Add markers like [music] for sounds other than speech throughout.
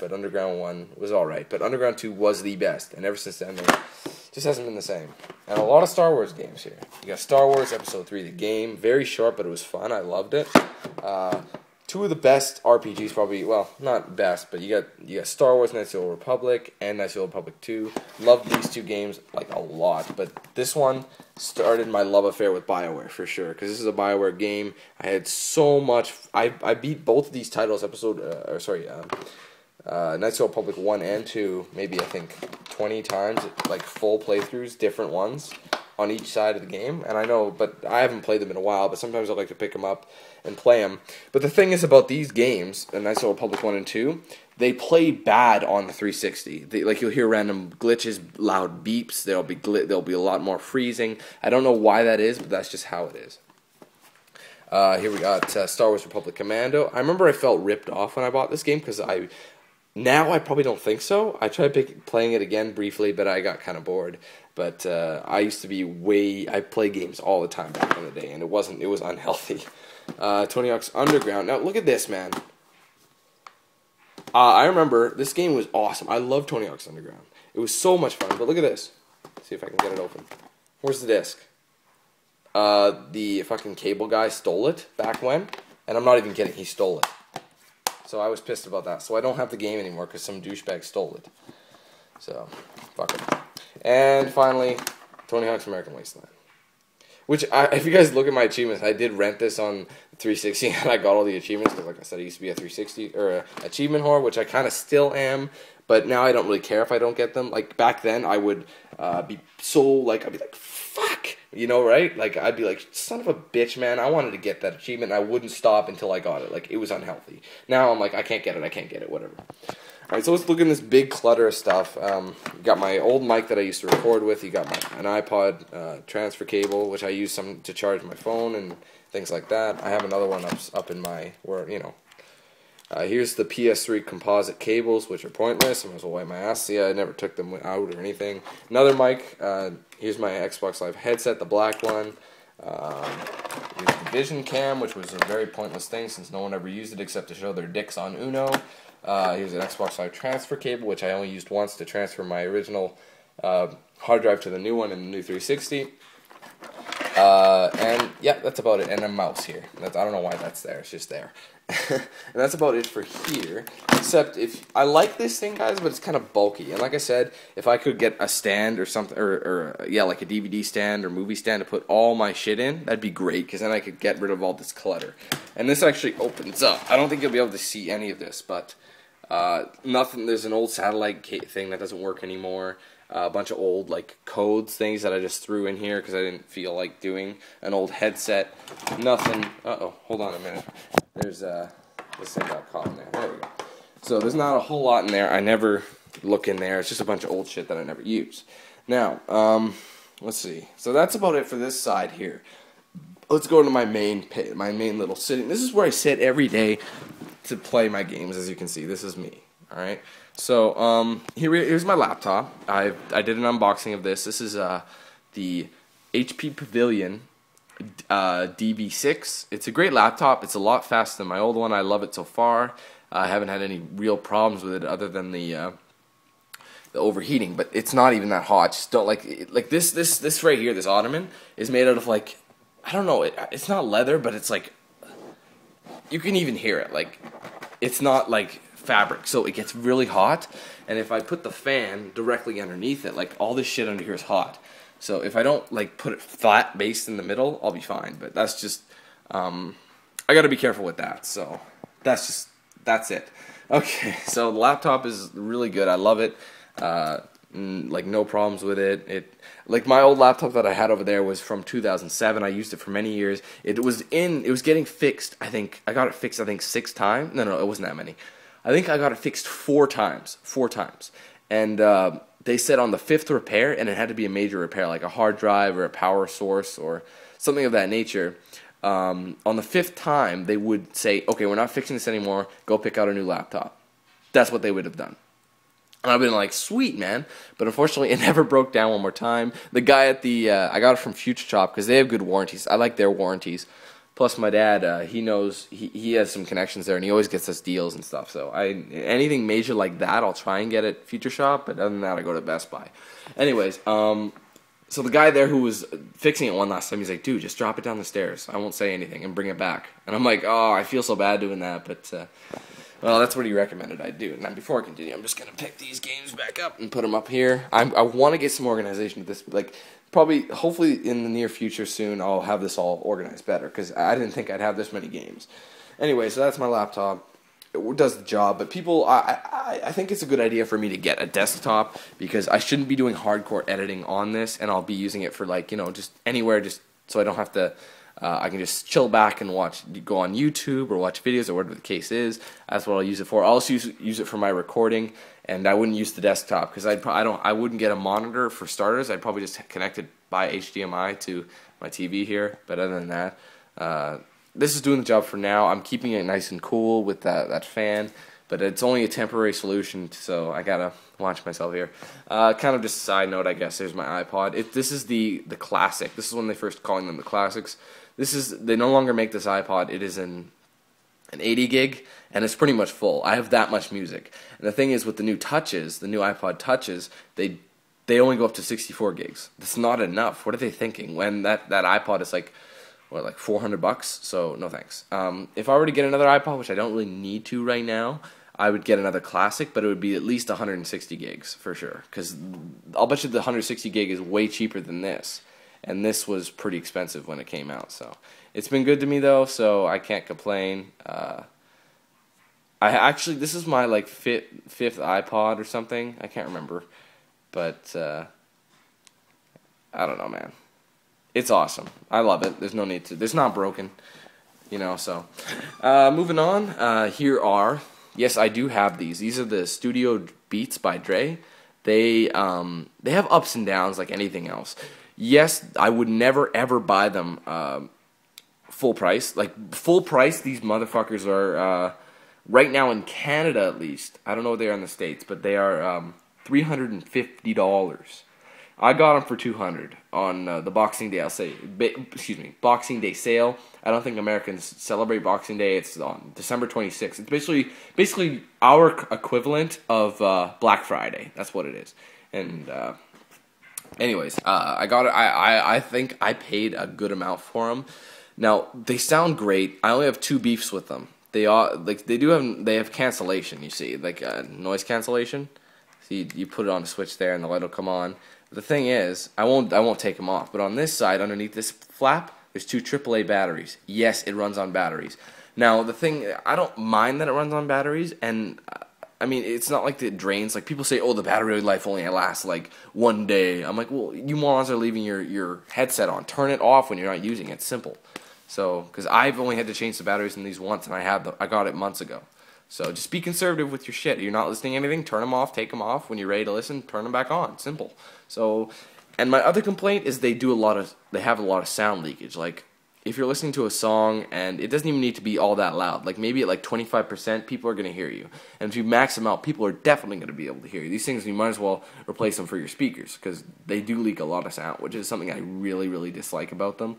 but Underground 1 was alright. But Underground 2 was the best, and ever since then, it just hasn't been the same. And a lot of Star Wars games here. You got Star Wars Episode 3, the game. Very short, but it was fun. I loved it. Uh, two of the best RPGs, probably, well, not best, but you got you got Star Wars Knights of the Old Republic and Knights of the Old Republic 2. Loved these two games, like, a lot. But this one started my love affair with BioWare, for sure, because this is a BioWare game. I had so much... I, I beat both of these titles, episode... Uh, or, sorry, um, uh, the Republic 1 and 2, maybe I think 20 times, like full playthroughs, different ones on each side of the game. And I know, but I haven't played them in a while, but sometimes I like to pick them up and play them. But the thing is about these games, Knights of the Republic 1 and 2, they play bad on the 360. They, like you'll hear random glitches, loud beeps. There'll be gl- there'll be a lot more freezing. I don't know why that is, but that's just how it is. Uh, here we got uh, Star Wars Republic Commando. I remember I felt ripped off when I bought this game because I now I probably don't think so. I tried pick, playing it again briefly, but I got kind of bored. But uh, I used to be way. I play games all the time back in the day, and it wasn't. It was unhealthy. [laughs] Uh, Tony Hawk's Underground. Now look at this, man. Uh, I remember this game was awesome. I love Tony Hawk's Underground. It was so much fun. But look at this. See if I can get it open. Where's the disc? Uh, the fucking cable guy stole it back when, and I'm not even kidding. He stole it. So I was pissed about that. So I don't have the game anymore because some douchebag stole it. So, fuck it. And finally, Tony Hawk's American Wasteland. Which, I, if you guys look at my achievements, I did rent this on 360 [laughs] and I got all the achievements because, like I said, I used to be a 360 or a achievement whore, which I kind of still am. But now I don't really care if I don't get them. Like back then, I would uh, be so like I'd be like, "Fuck," you know, right? Like I'd be like, "Son of a bitch, man!" I wanted to get that achievement. and I wouldn't stop until I got it. Like it was unhealthy. Now I'm like, I can't get it. I can't get it. Whatever. All right, so let's look in this big clutter of stuff. Um, got my old mic that I used to record with. You got my an iPod uh, transfer cable, which I use some to charge my phone and things like that. I have another one up up in my where you know. Uh, here's the PS3 composite cables, which are pointless. I might well wipe my ass. See, I never took them out or anything. Another mic. Uh, here's my Xbox Live headset, the black one. Um, here's the Vision Cam, which was a very pointless thing since no one ever used it except to show their dicks on Uno. Uh, here's an Xbox Live transfer cable, which I only used once to transfer my original uh, hard drive to the new one in the new 360. Uh, and yeah, that's about it. And a mouse here. That's, I don't know why that's there. It's just there. [laughs] and that's about it for here. Except if I like this thing, guys, but it's kind of bulky. And like I said, if I could get a stand or something, or, or yeah, like a DVD stand or movie stand to put all my shit in, that'd be great. Because then I could get rid of all this clutter. And this actually opens up. I don't think you'll be able to see any of this, but uh, nothing. There's an old satellite thing that doesn't work anymore. Uh, a bunch of old like codes things that I just threw in here because I didn't feel like doing an old headset. Nothing. Uh oh, hold on a minute. There's uh, this thing got caught in there. There we go. So there's not a whole lot in there. I never look in there. It's just a bunch of old shit that I never use. Now, um, let's see. So that's about it for this side here. Let's go to my main my main little sitting. This is where I sit every day to play my games. As you can see, this is me. All right. So um, here, here's my laptop. I I did an unboxing of this. This is uh, the HP Pavilion uh, dv6. It's a great laptop. It's a lot faster than my old one. I love it so far. I haven't had any real problems with it other than the uh, the overheating. But it's not even that hot. Just don't like like this this this right here. This ottoman is made out of like I don't know. It, it's not leather, but it's like you can even hear it. Like it's not like fabric, so it gets really hot. And if I put the fan directly underneath it, like all this shit under here is hot. So if I don't like put it flat based in the middle, I'll be fine. But that's just um, I got to be careful with that. So that's just that's it. Okay, [laughs] so the laptop is really good. I love it. Uh, like no problems with it. It like my old laptop that I had over there was from 2007. I used it for many years. It was in. It was getting fixed. I think I got it fixed. I think six times. No, no, it wasn't that many. I think I got it fixed four times. Four times, and uh, they said on the fifth repair, and it had to be a major repair, like a hard drive or a power source or something of that nature. Um, on the fifth time, they would say, "Okay, we're not fixing this anymore. Go pick out a new laptop." That's what they would have done. And I've been like, sweet man, but unfortunately, [laughs] it never broke down one more time. The guy at the, uh, I got it from Future Shop because they have good warranties. I like their warranties. Plus, my dad, uh, he knows he, he has some connections there, and he always gets us deals and stuff. So I anything major like that, I'll try and get at Future Shop. But other than that, I go to Best Buy. Anyways, um, so the guy there who was fixing it one last time, he's like, "Dude, just drop it down the stairs. I won't say anything and bring it back." And I'm like, "Oh, I feel so bad doing that, but." Uh, well, that's what he recommended I do. And now, before I continue, I'm just gonna pick these games back up and put them up here. I'm, I want to get some organization with this. Like, probably, hopefully, in the near future, soon, I'll have this all organized better because I didn't think I'd have this many games. Anyway, so that's my laptop. It does the job, but people, I, I, I think it's a good idea for me to get a desktop because I shouldn't be doing hardcore editing on this, and I'll be using it for like you know just anywhere, just so I don't have to uh, I can just chill back and watch, go on YouTube or watch videos or whatever the case is. That's what I'll use it for. I'll also use, use it for my recording, and I wouldn't use the desktop because I I don't I wouldn't get a monitor for starters. I'd probably just connect it by HDMI to my TV here. But other than that, uh, this is doing the job for now. I'm keeping it nice and cool with that that fan, but it's only a temporary solution. So I gotta watch myself here. Uh, kind of just a side note, I guess. There's my iPod. It, this is the the classic. This is when they first calling them the classics. This is they no longer make this iPod. It is an an 80 gig and it's pretty much full. I have that much music. And the thing is with the new touches, the new iPod touches, they they only go up to 64 gigs. That's not enough. What are they thinking? When that that iPod is like what like 400 bucks? So no thanks. Um, if I were to get another iPod, which I don't really need to right now, I would get another classic, but it would be at least 160 gigs for sure. Because I'll bet you the 160 gig is way cheaper than this and this was pretty expensive when it came out. So it's been good to me though, so I can't complain. Uh, I actually this is my like fifth fifth iPod or something. I can't remember, but uh, I don't know, man. It's awesome. I love it. There's no need to. It's not broken, you know. So uh, moving on. Uh, here are yes, I do have these. These are the Studio Beats by Dre. They um, they have ups and downs like anything else yes, I would never ever buy them uh, full price. Like full price, these motherfuckers are uh, right now in Canada at least. I don't know what they are in the states, but they are um, three hundred and fifty dollars. I got them for two hundred on uh, the Boxing Day. I'll say, excuse me, Boxing Day sale. I don't think Americans celebrate Boxing Day. It's on December twenty sixth. It's basically basically our equivalent of uh, Black Friday. That's what it is, and uh, anyways, uh, I got it. I, I I think I paid a good amount for them. Now they sound great. I only have two beefs with them. They are like they do have they have cancellation. You see, like uh, noise cancellation. So you, you put it on a switch there, and the light will come on. the thing is, I won't I won't take them off. But on this side, underneath this flap, there's two AAA batteries. Yes, it runs on batteries. Now the thing, I don't mind that it runs on batteries, and I mean, it's not like it drains. Like people say, oh, the battery life only lasts like one day. I'm like, well, you morons are leaving your your headset on. Turn it off when you're not using it. Simple. So, because I've only had to change the batteries in these once, and I had the, I got it months ago. So just be conservative with your shit. You're not listening to anything. Turn them off. Take them off when you're ready to listen. Turn them back on. Simple. So, and my other complaint is they do a lot of they have a lot of sound leakage. Like if you're listening to a song and it doesn't even need to be all that loud, like maybe at like 25%, people are going to hear you. And if you max them out, people are definitely going to be able to hear you. These things, you might as well replace them for your speakers because they do leak a lot of sound, which is something I really, really dislike about them.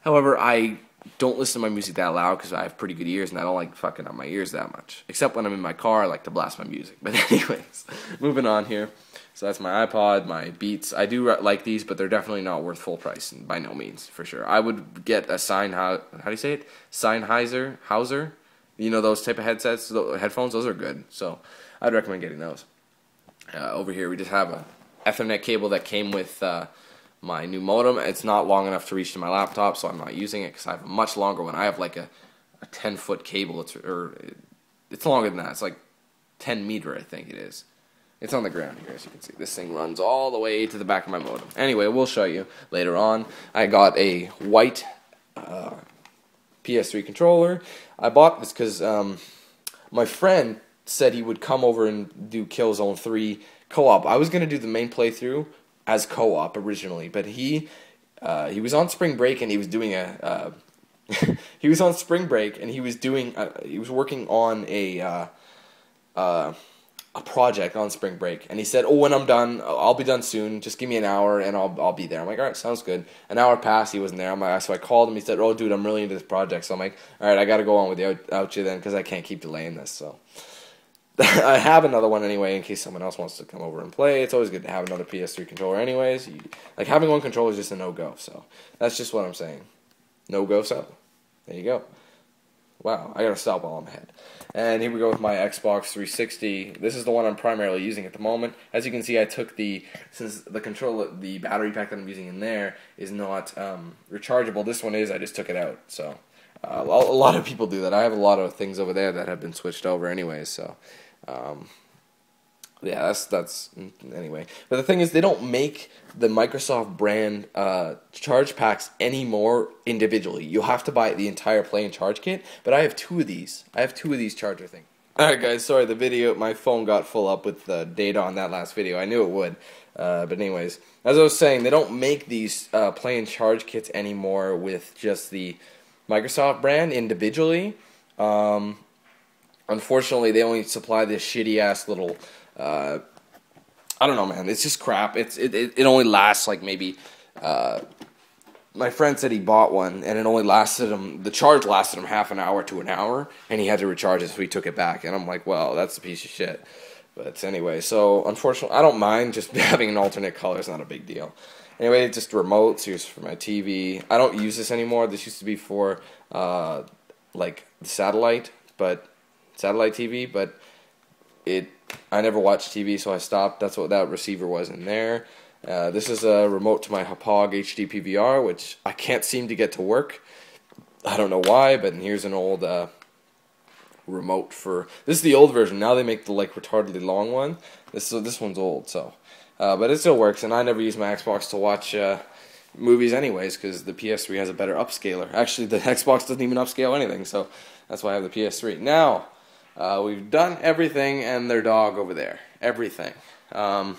However, I don't listen to my music that loud because I have pretty good ears and I don't like fucking up my ears that much. Except when I'm in my car, I like to blast my music. [laughs] But, anyways, moving on here. So that's my iPod, my Beats. I do like these, but they're definitely not worth full price, by no means, for sure. I would get a sign how do you say it? Sennheiser, Hauser. You know those type of headsets, headphones. Those are good. So I'd recommend getting those. Uh, over here, we just have a Ethernet cable that came with uh, my new modem. It's not long enough to reach to my laptop, so I'm not using it because I have a much longer one. I have like a, a 10 foot cable. It's or it's longer than that. It's like 10 meter, I think it is. It's on the ground here, as you can see. This thing runs all the way to the back of my modem. Anyway, we'll show you later on. I got a white uh, PS3 controller. I bought this because um, my friend said he would come over and do Killzone 3 co-op. I was going to do the main playthrough as co-op originally, but he uh, he was on spring break and he was doing a uh, [laughs] he was on spring break and he was doing uh, he was working on a uh, uh, a project on spring break, and he said, "Oh, when I'm done, I'll be done soon. Just give me an hour, and I'll I'll be there." I'm like, "All right, sounds good." An hour passed, he wasn't there. I'm like, so I called him. He said, "Oh, dude, I'm really into this project." So I'm like, "All right, I got to go on with the out you then, because I can't keep delaying this." So [laughs] I have another one anyway in case someone else wants to come over and play. It's always good to have another PS3 controller, anyways. You, like having one controller is just a no go. So that's just what I'm saying. No go. So there you go. Wow, I gotta stop while I'm ahead. And here we go with my Xbox 360. This is the one I'm primarily using at the moment. As you can see, I took the since the controller, the battery pack that I'm using in there is not um, rechargeable. This one is. I just took it out. So uh, a lot of people do that. I have a lot of things over there that have been switched over anyways. So. Um, yeah, that's that's anyway. But the thing is, they don't make the Microsoft brand uh, charge packs anymore individually. You have to buy the entire play and charge kit. But I have two of these. I have two of these charger things. All right, guys. Sorry, the video. My phone got full up with the data on that last video. I knew it would. Uh, but anyways, as I was saying, they don't make these uh, play and charge kits anymore with just the Microsoft brand individually. Um, unfortunately, they only supply this shitty ass little uh, I don't know, man. It's just crap. It's it, it, it only lasts like maybe. Uh, my friend said he bought one and it only lasted him. The charge lasted him half an hour to an hour, and he had to recharge it, so he took it back. And I'm like, well, that's a piece of shit. But anyway, so unfortunately, I don't mind just [laughs] having an alternate color. It's not a big deal. Anyway, just remotes. Here's for my TV. I don't use this anymore. This used to be for uh, like satellite, but satellite TV, but it I never watched TV, so I stopped. That's what that receiver was in there. Uh, this is a remote to my Hauppauge HD PVR, which I can't seem to get to work. I don't know why, but here's an old uh, remote for. This is the old version. Now they make the like retardedly long one. This so this one's old, so uh, but it still works. And I never use my Xbox to watch uh, movies anyways because the PS3 has a better upscaler. Actually, the [laughs] Xbox doesn't even upscale anything, so that's why I have the PS3. Now uh, we've done everything and their dog over there. Everything. Um,